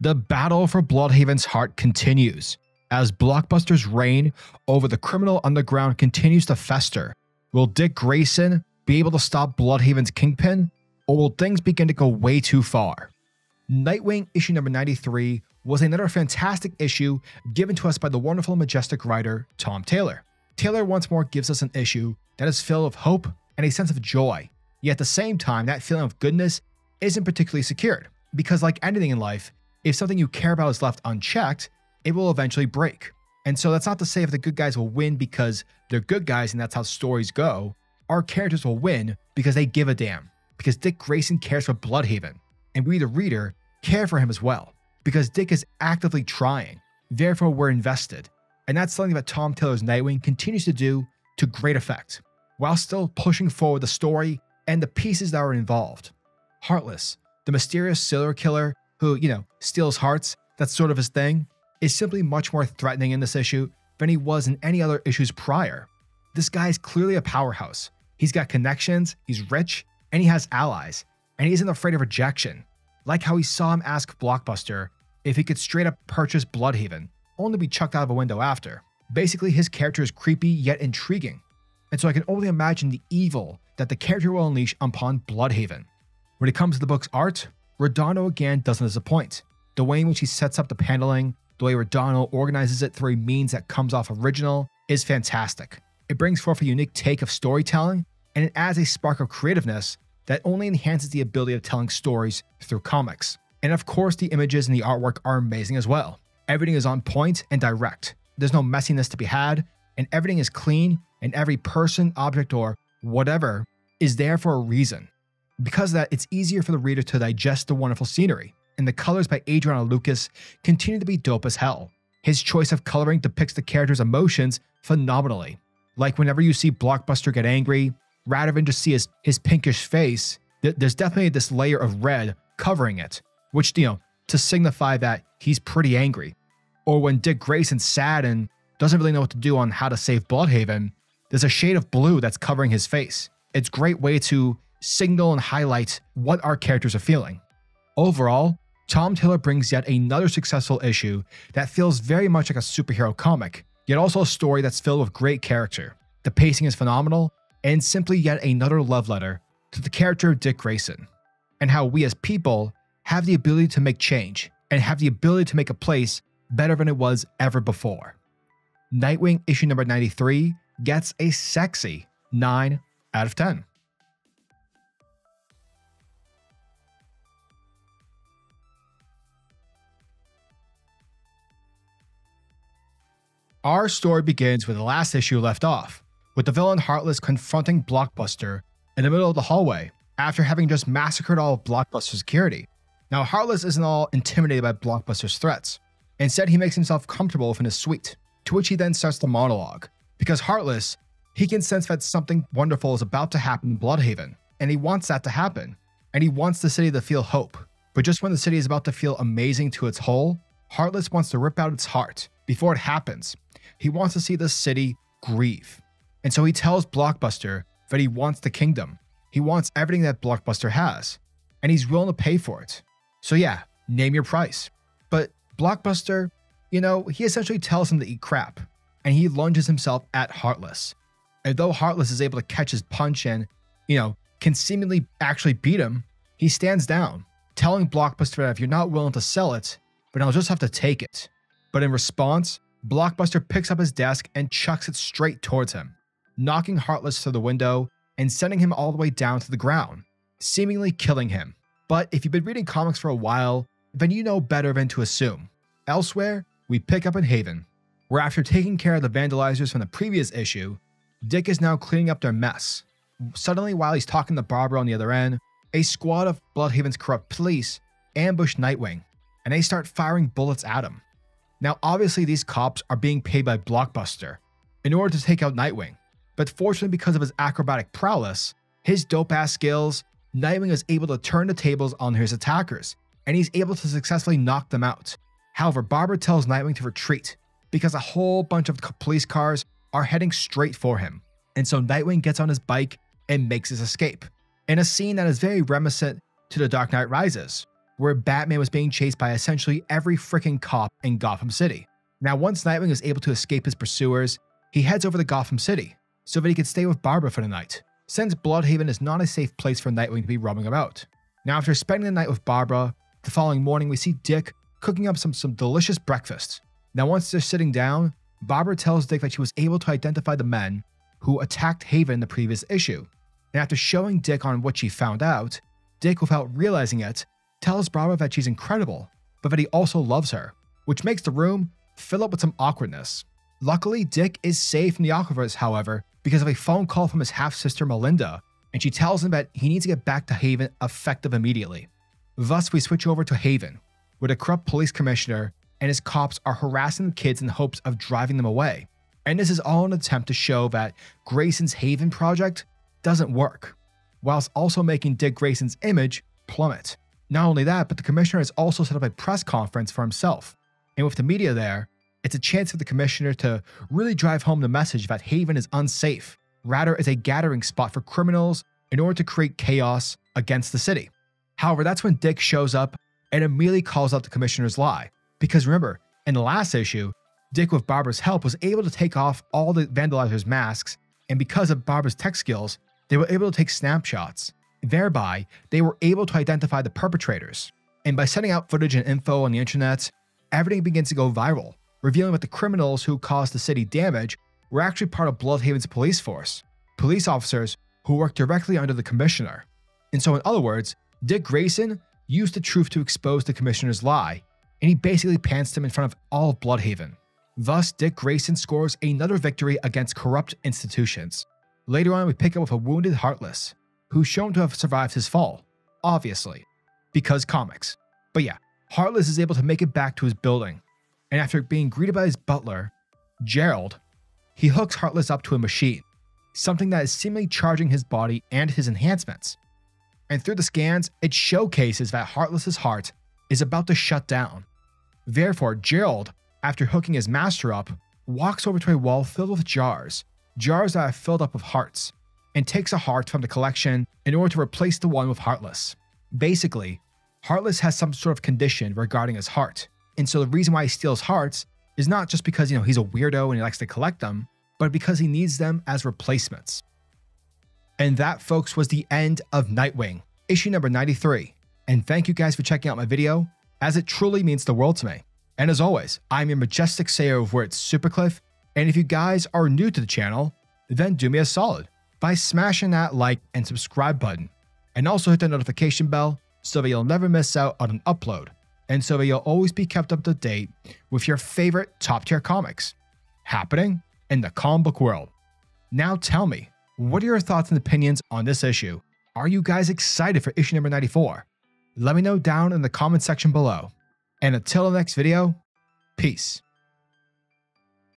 the battle for Blüdhaven's heart continues. As Blockbuster's reign over the criminal underground continues to fester, will Dick Grayson be able to stop Blüdhaven's kingpin, or will things begin to go way too far? Nightwing issue number 93 was another fantastic issue given to us by the wonderful majestic writer Tom Taylor. Taylor once more gives us an issue that is filled of hope and a sense of joy, yet at the same time, that feeling of goodness isn't particularly secured, because like anything in life, if something you care about is left unchecked, it will eventually break. And so that's not to say if the good guys will win because they're good guys and that's how stories go. Our characters will win because they give a damn, because Dick Grayson cares for Blüdhaven. and we, the reader, care for him as well because Dick is actively trying. Therefore, we're invested. And that's something that Tom Taylor's Nightwing continues to do to great effect, while still pushing forward the story and the pieces that are involved. Heartless, the mysterious serial killer who, you know, steals hearts, that's sort of his thing, is simply much more threatening in this issue than he was in any other issues prior. This guy is clearly a powerhouse. He's got connections, he's rich, and he has allies, and he isn't afraid of rejection. Like how he saw him ask Blockbuster if he could straight up purchase Blüdhaven, only to be chucked out of a window after. Basically, his character is creepy yet intriguing, and so I can only imagine the evil that the character will unleash upon Blüdhaven. When it comes to the book's art, Redondo again doesn't disappoint. The way in which he sets up the paneling, the way Redondo organizes it through a means that comes off original, is fantastic. It brings forth a unique take of storytelling, and it adds a spark of creativeness that only enhances the ability of telling stories through comics. And of course, the images and the artwork are amazing as well. Everything is on point and direct. There's no messiness to be had, and everything is clean, and every person, object, or whatever is there for a reason. Because of that, it's easier for the reader to digest the wonderful scenery, and the colors by Adriano Lucas continue to be dope as hell. His choice of coloring depicts the character's emotions phenomenally. Like whenever you see Blockbuster get angry, rather than just see his, his pinkish face, th- there's definitely this layer of red covering it, which, you know, to signify that he's pretty angry. Or when Dick Grayson's sad and doesn't really know what to do on how to save Blüdhaven, there's a shade of blue that's covering his face. It's a great way to signal and highlight what our characters are feeling. Overall, Tom Taylor brings yet another successful issue that feels very much like a superhero comic, yet also a story that's filled with great character. The pacing is phenomenal, and simply yet another love letter to the character of Dick Grayson, and how we as people have the ability to make change and have the ability to make a place better than it was ever before. Nightwing issue number 93 gets a sexy 9 out of 10. Our story begins where the last issue left off, with the villain Heartless confronting Blockbuster in the middle of the hallway after having just massacred all of Blockbuster's security. Now, Heartless isn't all intimidated by Blockbuster's threats. Instead, he makes himself comfortable within his suite, to which he then starts the monologue. Because Heartless, he can sense that something wonderful is about to happen in Blüdhaven, and he wants that to happen. And he wants the city to feel hope. But just when the city is about to feel amazing to its whole, Heartless wants to rip out its heart. Before it happens, he wants to see the city grieve. And so he tells Blockbuster that he wants the kingdom. He wants everything that Blockbuster has, and he's willing to pay for it. So yeah, name your price. But Blockbuster, you know, he essentially tells him to eat crap, and he lunges himself at Heartless. And though Heartless is able to catch his punch and, you know, can seemingly actually beat him, he stands down, telling Blockbuster that if you're not willing to sell it, then I'll just have to take it. But in response, Blockbuster picks up his desk and chucks it straight towards him, knocking Heartless through the window and sending him all the way down to the ground, seemingly killing him. But if you've been reading comics for a while, then you know better than to assume. Elsewhere, we pick up in Haven, where after taking care of the vandalizers from the previous issue, Dick is now cleaning up their mess. Suddenly, while he's talking to Barbara on the other end, a squad of Blüdhaven's corrupt police ambush Nightwing, and they start firing bullets at him. Now, obviously, these cops are being paid by Blockbuster in order to take out Nightwing, but fortunately, because of his acrobatic prowess, his dope ass skills, Nightwing is able to turn the tables on his attackers, and he's able to successfully knock them out. However, Barbara tells Nightwing to retreat because a whole bunch of police cars are heading straight for him. And so Nightwing gets on his bike and makes his escape, in a scene that is very reminiscent to The Dark Knight Rises, where Batman was being chased by essentially every freaking cop in Gotham City. Now, once Nightwing is able to escape his pursuers, he heads over to Gotham City so that he can stay with Barbara for the night, since Blüdhaven is not a safe place for Nightwing to be roaming about. Now, after spending the night with Barbara, the following morning we see Dick cooking up some, some delicious breakfast. Now, once they're sitting down, Barbara tells Dick that she was able to identify the men who attacked Haven in the previous issue. And after showing Dick on what she found out, Dick, without realizing it, tells Barbara that she's incredible, but that he also loves her, which makes the room fill up with some awkwardness. Luckily, Dick is safe from the awkwardness, however, because of a phone call from his half sister Melinda, and she tells him that he needs to get back to Haven effective immediately. Thus, we switch over to Haven, where the corrupt police commissioner and his cops are harassing the kids in hopes of driving them away. And this is all an attempt to show that Grayson's Haven project doesn't work, whilst also making Dick Grayson's image plummet. Not only that, but the commissioner has also set up a press conference for himself. And with the media there, it's a chance for the commissioner to really drive home the message that Haven is unsafe, rather is a gathering spot for criminals in order to create chaos against the city. However, that's when Dick shows up and immediately calls out the commissioner's lie. Because remember, in the last issue, Dick, with Barbara's help, was able to take off all the vandalizers' masks, and because of Barbara's tech skills, they were able to take snapshots. Thereby, they were able to identify the perpetrators. And by sending out footage and info on the internet, everything begins to go viral, revealing that the criminals who caused the city damage were actually part of Blüdhaven's police force, police officers who worked directly under the commissioner. And so, in other words, Dick Grayson used the truth to expose the commissioner's lie, and he basically pantsed him in front of all of Blüdhaven. Thus, Dick Grayson scores another victory against corrupt institutions. Later on, we pick up with a wounded Heartless, who's shown to have survived his fall, obviously, because comics. But yeah, Heartless is able to make it back to his building, and after being greeted by his butler, Gerald, he hooks Heartless up to a machine, something that is seemingly charging his body and his enhancements. And through the scans, it showcases that Heartless's heart is about to shut down. Therefore, Gerald, after hooking his master up, walks over to a wall filled with jars, jars that are filled up with hearts, and takes a heart from the collection in order to replace the one with Heartless. Basically, Heartless has some sort of condition regarding his heart, and so the reason why he steals hearts is not just because you know he's a weirdo and he likes to collect them, but because he needs them as replacements. And that, folks, was the end of Nightwing, issue number 93. And thank you guys for checking out my video, as it truly means the world to me. And as always, I'm your majestic sayer of words, Supercliff, and if you guys are new to the channel, then do me a solid by smashing that like and subscribe button, and also hit the notification bell so that you'll never miss out on an upload, and so that you'll always be kept up to date with your favorite top tier comics happening in the comic book world. Now tell me, what are your thoughts and opinions on this issue? Are you guys excited for issue number 94? Let me know down in the comment section below. And until the next video, peace.